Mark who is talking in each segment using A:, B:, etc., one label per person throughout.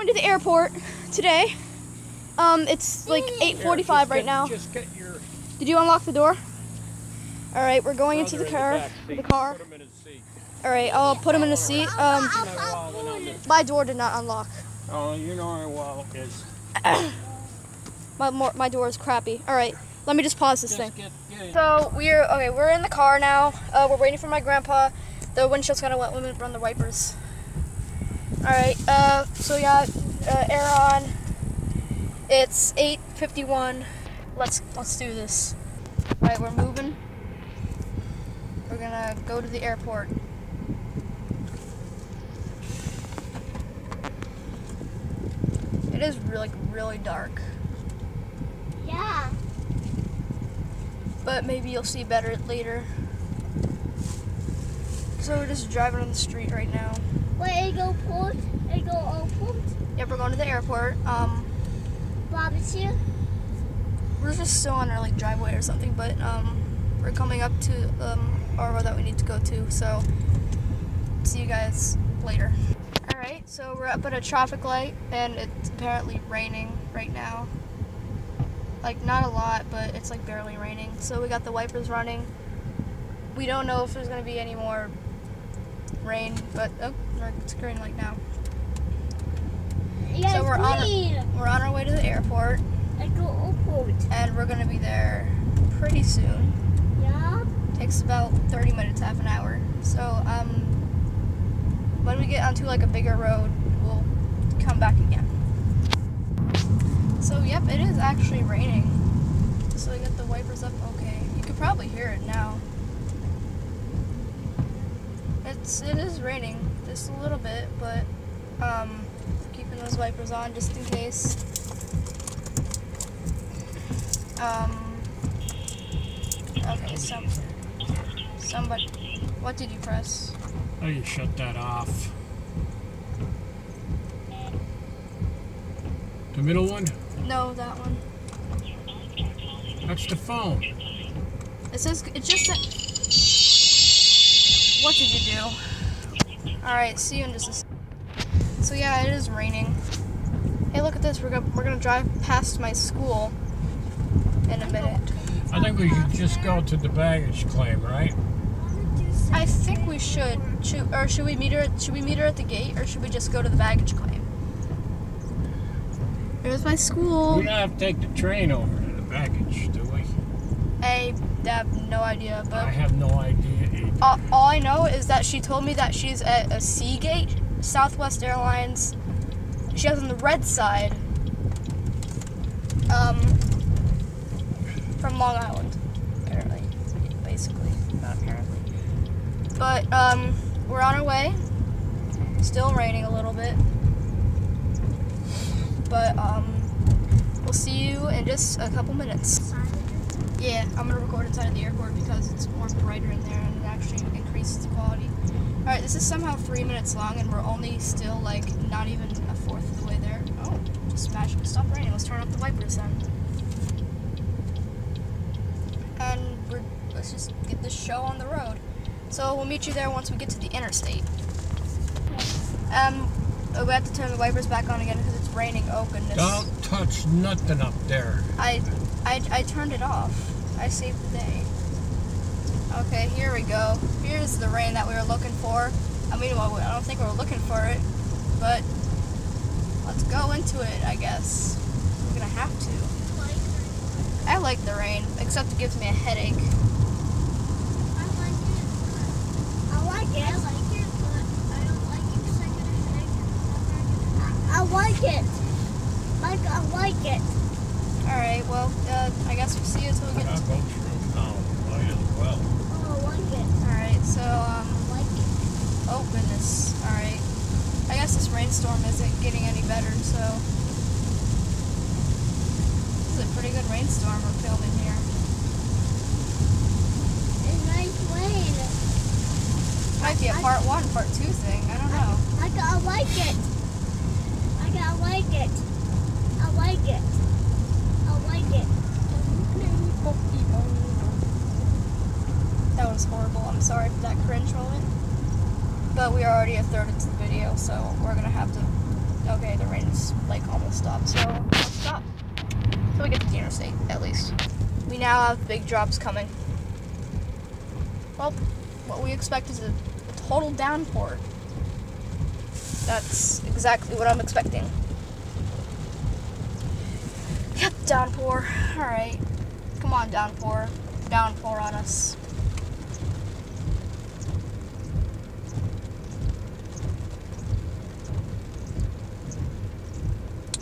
A: Going to the airport today. Um, it's like 8:45 right now.
B: Just get your.
A: Did you unlock the door? All right, we're going
B: No,
A: into the
B: in
A: car.
B: back
A: The car.
B: Put 'em in his seat.
A: All right, I'll put him in a seat. Um,
B: Well, then I'll just-
A: my door did not unlock.
B: Oh, you know well is.
A: My more, my door is crappy. All right, let me just pause this thing.
B: Get, get.
A: So we're okay. We're in the car now. Uh, we're waiting for my grandpa. The windshield's kind of wet. Let me run the wipers. All right. Uh, so yeah, uh, air on. It's 8:51. Let's let's do this. All right, we're moving. We're gonna go to the airport. It is really really dark,
C: Yeah.
A: but maybe you'll see better later. So we're just driving on the street right now.
C: Where you go port? You go airport?
A: Yep, we're going to the airport. Um,
C: Barbecue?
A: we're just still on our like driveway or something, but um, we're coming up to um, our road that we need to go to. So see you guys later. All right, so we're up at a traffic light, and it's apparently raining right now. Like not a lot, but it's like barely raining. So we got the wipers running. We don't know if there's gonna be any more rain, but oh, it's green light now.
C: Yeah,
A: So we're on. We're on our way to the airport.
C: I go airport.
A: and we're gonna be there pretty soon.
C: Yeah.
A: Takes about 30 minutes, half an hour. So um, when we get onto like a bigger road, we'll come back again. So yep, it is actually raining. So we got the wipers up. Okay, you could probably hear it now. It's it is raining just a little bit, but um, keeping those wipers on just in case. Um. Okay, some somebody. What did you press?
B: Oh, you shut that off. The middle one?
A: No, that one.
B: That's the phone.
A: It says it just said. What did you do? All right, see you in just a. So yeah, it is raining. Hey, look at this. We're gonna we're gonna drive past my school in a minute.
B: I think we should just go to the baggage claim, right?
A: I think we should. Should or should we meet her? Should we meet her at the gate, or should we just go to the baggage claim? There's my school.
B: We don't have to take the train over to the baggage, do we?
A: I have no idea, but
B: I have no idea
A: all, all I know is that she told me that she's at a Seagate, Southwest Airlines. She has on the red side. Um, from Long Island, apparently, basically, not apparently. But um, we're on our way. Still raining a little bit, but um, we'll see you in just a couple minutes. Yeah, I'm gonna record inside of the airport because it's more brighter in there and it actually increases the quality. Alright, this is somehow three minutes long and we're only still like not even a fourth of the way there. Oh, just magically stopped raining. Let's turn up the wipers then. And we're let's just get this show on the road. So we'll meet you there once we get to the interstate. Um, oh, we have to turn the wipers back on again because it's raining. Oh goodness.
B: Don't touch nothing up there.
A: I, I, I turned it off. I saved the day. Okay, here we go. Here's the rain that we were looking for. I mean, well, I don't think we were looking for it, but let's go into it, I guess. We're gonna have to. I like the rain, except it gives me a headache.
C: I like it. I like it. But I don't like it because I get a headache. I like it. Like, I like it.
A: Alright, well, uh, I guess we'll see you until we get to...
B: go through town. Might as well.
C: Oh, I like it.
A: Alright, so, um,
C: I like it.
A: oh goodness. Alright. I guess this rainstorm isn't getting any better, so... This is a pretty good rainstorm we're filming here.
C: It's nice rain.
A: Might be a part one, part two thing. I don't know.
C: I gotta like it. I gotta. I like it. I like it.
A: That was horrible. I'm sorry for that cringe moment. But we are already a third into the video, so we're gonna have to. Okay, the rain's like almost stopped. So let's stop. So we get to the interstate at least. We now have big drops coming. Well, what we expect is a, a total downpour. That's exactly what I'm expecting. Yep, downpour. Alright. Come on, downpour. Downpour on us.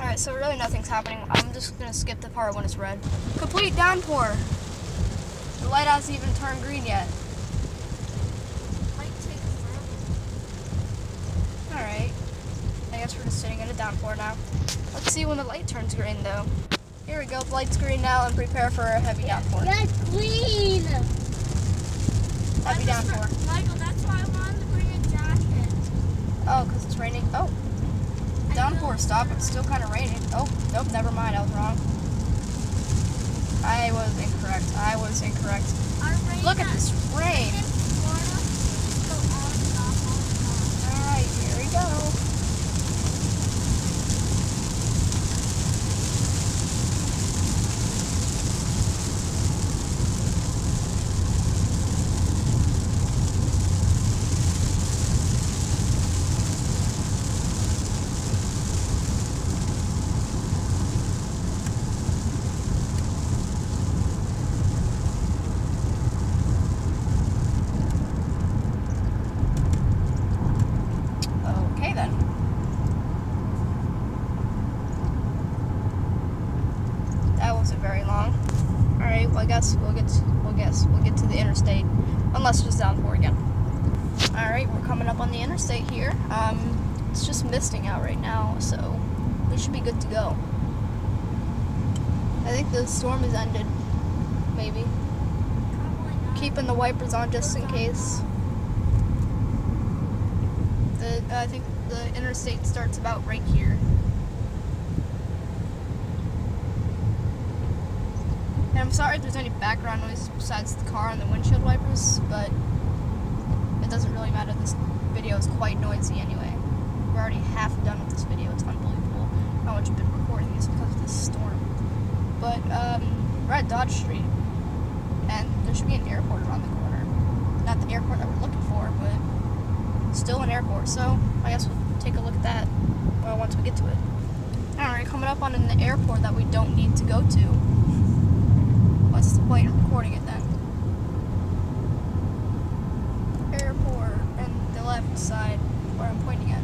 A: Alright, so really nothing's happening. I'm just gonna skip the part when it's red. Complete downpour! The light hasn't even turned green yet. Alright. I guess we're just sitting in a downpour now. Let's see when the light turns green though. Here we go, light's green now and prepare for a heavy downpour.
C: That's green.
A: Heavy downpour.
C: Michael, that's why I wanted to bring a jacket.
A: Oh, because it's raining. Oh, downpour stopped. It's still kind of raining. Oh, nope, never mind. I was wrong. I was incorrect. I was incorrect. Look at this rain.
C: in Florida go on and off all the time.
A: Alright, here we go. Okay then. That wasn't very long. All right, well I guess we'll get to, we'll guess we'll get to the interstate, unless it's downpour again. All right, we're the interstate here. Um, it's just misting out right now, so we should be good to go. I think the storm has ended. Maybe keeping the wipers on just in case. The I think the interstate starts about right here. And I'm sorry if there's any background noise besides the car and the windshield wipers, but it doesn't really matter. This video is quite noisy anyway. We're already half done with this video. It's unbelievable how much I've been recording this because of this storm. But um, we're at Dodge Street and there should be an airport around the corner. Not the airport that we're looking for, but still an airport. So I guess we'll take a look at that well, once we get to it. Alright, coming up on an airport that we don't need to go to. What's the point of recording it then? Airport and the left side where I'm pointing at.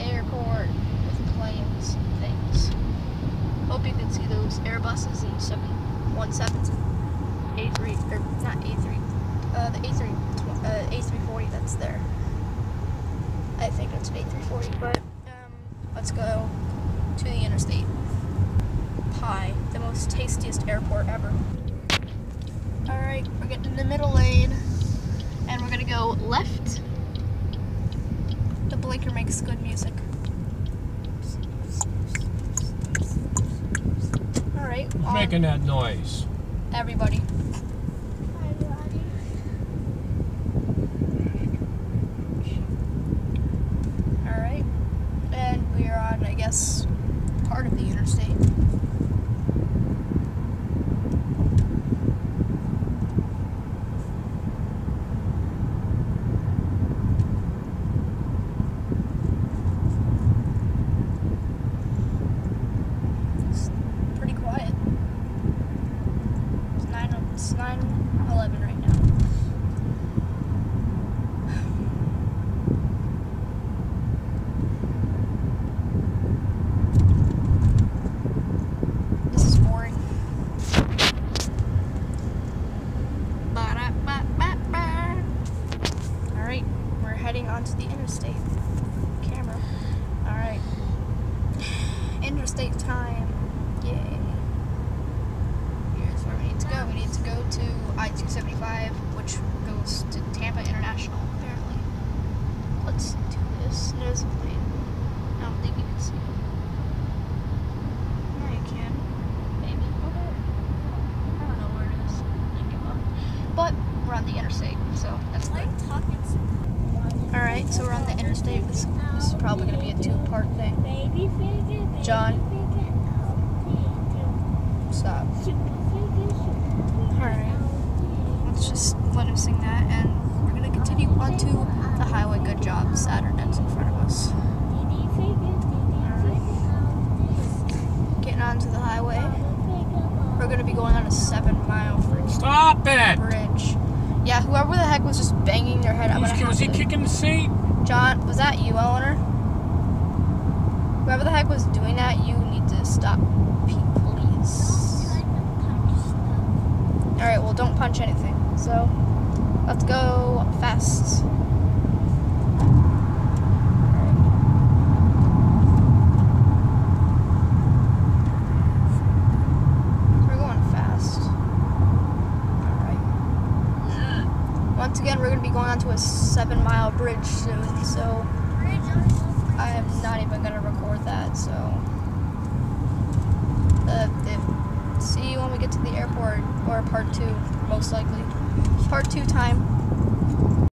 A: Airport with planes and things. Hope you can see those Airbuses and 717s and A3, or not A3, uh, the A3, uh, A340 that's there. I think it's an A340, but um, let's go to the interstate. Pie, the most tastiest airport ever. Alright, we're getting in the middle lane, and we're gonna go left. The blinker makes good music. Alright,
B: Who's
A: on-
B: making that noise?
A: everybody. Alright. And we are on, I guess, part of the interstate. It's pretty quiet. It's nine. It's nine eleven right now. This is boring. All right, we're heading onto the interstate. Camera. All right. Interstate time. Yay. Here's where we need to go. To I-275, which goes to Tampa International, apparently. Let's do this. There's a plane. I don't think you can see it. Yeah, you can. Maybe. Okay. I don't know where it is. I give up. But we're on the interstate, so that's
C: like.
A: Alright, so we're on the interstate this, this is probably going to be a two-part thing.
C: Baby figure, baby
A: John.
C: figure, oh,
A: Stop.
C: Super figure, super figure,
A: Alright.
C: oh,
A: Let's just let him sing that, and we're going to continue onto the highway. Good job. Saturn! Saturnet's in front of us.
C: Baby figure, baby figure,
A: Getting onto the highway. We're going to be going on a seven-mile freaking
B: Stop it!
A: bridge. Yeah, whoever the heck was just banging their head. I'm gonna
B: was he
A: to-
B: kicking the seat?
A: John, was that you, Eleanor? Whoever the heck was doing that, you need to stop, please. All right, well, don't punch anything. So, let's go fast. Going. Once again, we're gonna be going onto a seven-mile bridge soon, so. I am not even gonna record that, so. Uh, see you when we get to the airport, or part two, most likely. Part two time.